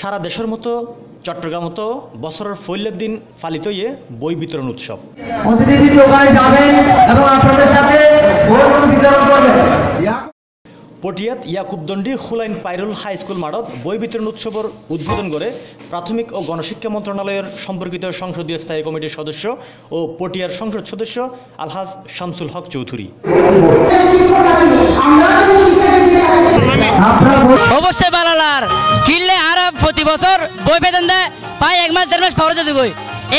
সারা দেশের মতো চট্টগ্রামতো বছরের ফৈলের দিন পালিত ইয়ে বই বিতরণ উৎসব। যাবেন এবং আপনাদের সাথে বিতরণ করবেন। পটিয়াত ইয়াকুবদণ্ডী হুলাইন পাইরুল হাই স্কুল মাঠত বই বিতরণ উৎসবের উদ্বোধন করে প্রাথমিক ও গণশিক্ষা মন্ত্রণালয়ের সম্পর্কিত সংসদীয় স্থায়ী কমিটির সদস্য ও পটিয়ার সংসদ সদস্য আলহাজ শামসুল হক চৌধুরী। অবশ্যই প্রতি বছর বই বেতন দেয় পাই এক মাস দেড় মাস খরচ দিগই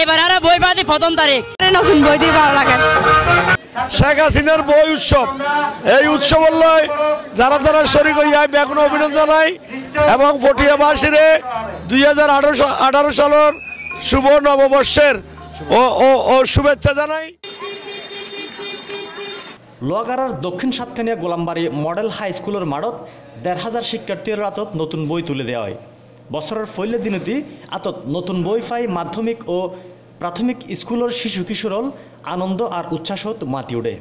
এবার আর বই পাতি প্রথম তারিখ। নতুন বই দিয়ে ভালো লাগে। শেখ হাসিনার বই উৎসব। এই উৎসব যারা যারা শরিক হইয়া ব্যাকুণ অভিনন্দন জানাই। এবং পটিয়াবাসীরে দুই হাজার আঠারো সালের শুভ নববর্ষের ও শুভেচ্ছা জানাই। লোয়াগাড়ার দক্ষিণ সাতকানিয়া গোলামবাড়ি মডেল হাই স্কুলের মাঠত দেড় হাজার শিক্ষার্থীর আতত নতুন বই তুলে দেওয়া হয়। বছরের ফৈলে দিনতি আতত নতুন বই পাই মাধ্যমিক ও প্রাথমিক স্কুলের শিশু কিশোরল আনন্দ আর উচ্ছ্বাসত মাতি ওঠে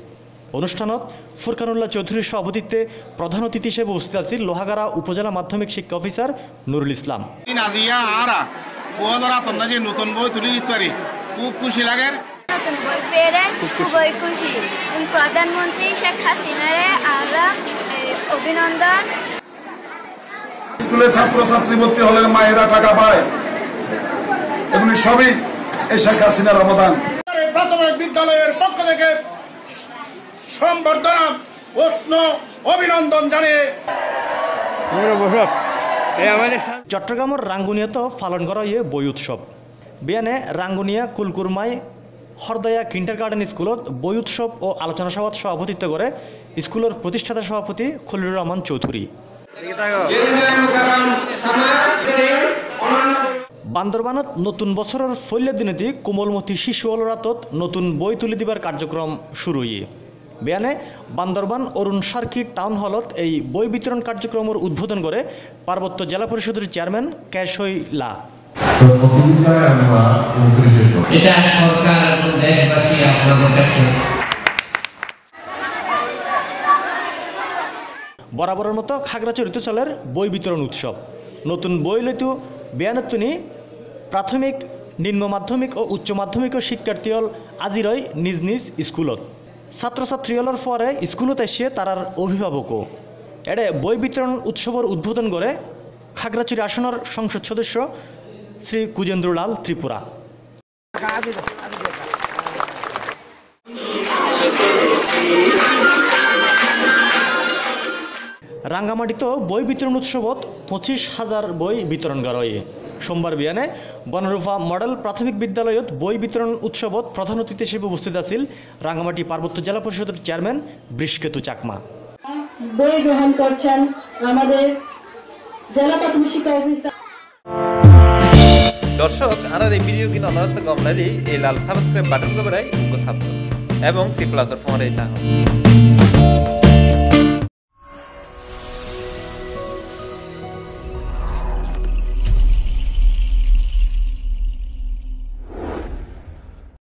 অনুষ্ঠানত ফুরকানুল্লাহ চৌধুরীর সভাপতিত্বে প্রধান অতিথি হিসেবে উপস্থিত আছেন লোহাগাড়া উপজেলা মাধ্যমিক শিক্ষা অফিসার নুরুল ইসলাম। নতুন বই তুলে দিতে পারি খুব খুশি লাগে। নতুন বই পেয়ে খুবই খুশি। প্রধানমন্ত্রী শেখ হাসিনারে আমরা অভিনন্দন। স্কুলে ছাত্রছাত্রী ভর্তি হলের মায়েরা টাকা পায়। এগুলি সবই এই শেখ হাসিনার অবদান। প্রাথমিক বিদ্যালয়ের পক্ষ থেকে সম্বর্ধনা উষ্ণ অভিনন্দন জানিয়ে চট্টগ্রামের রাঙ্গুনিয়াত পালন করা ইয়ে বই উৎসব। বিয়ানে রাঙ্গুনিয়া কুলকুরমাই হরদয়া কিন্টার গার্ডেন স্কুলত বই উৎসব ও আলোচনা সভাত সভাপতিত্ব করে স্কুলের প্রতিষ্ঠাতা সভাপতি খলিলুর রহমান চৌধুরী। বান্দরবানত নতুন বছরের ফৈল্য দিনতি কোমলমতি শিশু অলরাতত নতুন বই তুলে দিবার কার্যক্রম শুরু ইয়ে বেয়ানে বান্দরবান অরুণ সার্কি টাউন হলত এই বই বিতরণ কার্যক্রমের উদ্বোধন করে পার্বত্য জেলা পরিষদের চেয়ারম্যান ক্যাশই লা। এটা সরকার দেশবাসী আপনাদের কাছে বরাবরের মতো খাগড়াচড়িত চলের বই বিতরণ উৎসব। নতুন বই লইতু বেয়ানত্তনি প্রাথমিক, নিম্ন মাধ্যমিক ও উচ্চ মাধ্যমিক শিক্ষার্থীল আজিরই নিজ নিজ স্কুলত। ছাত্রছাত্রীহলের পরে স্কুলত এসে তারার অভিভাবকও। এড়ে বই বিতরণ উৎসবের উদ্বোধন করে খাগড়াচুরি আসনের সংসদ সদস্য শ্রী কুজেন্দ্রলাল ত্রিপুরা। রাঙ্গামাটিত বই বিতরণ উৎসবত পঁচিশ হাজার বই বিতরণ করা হয়। সোমবার বিয়ানে বনরূপা মডেল প্রাথমিক বিদ্যালয়ত বই বিতরণ উৎসবত প্রধান অতিথি হিসেবে উপস্থিত আছিল রাঙ্গামাটি পার্বত্য জেলা পরিষদের চেয়ারম্যান বৃষ্কেতু চাকমা। বই গ্রহণ করছেন আমাদের জেলা প্রাথমিক শিক্ষা অফিসার। দর্শক আর এই ভিডিও কিনা অনারত গমনালি এই লাল সাবস্ক্রাইব বাটন কবে রাই সাবস্ক্রাইব। এবং সি প্লাস ফোন এই চাহ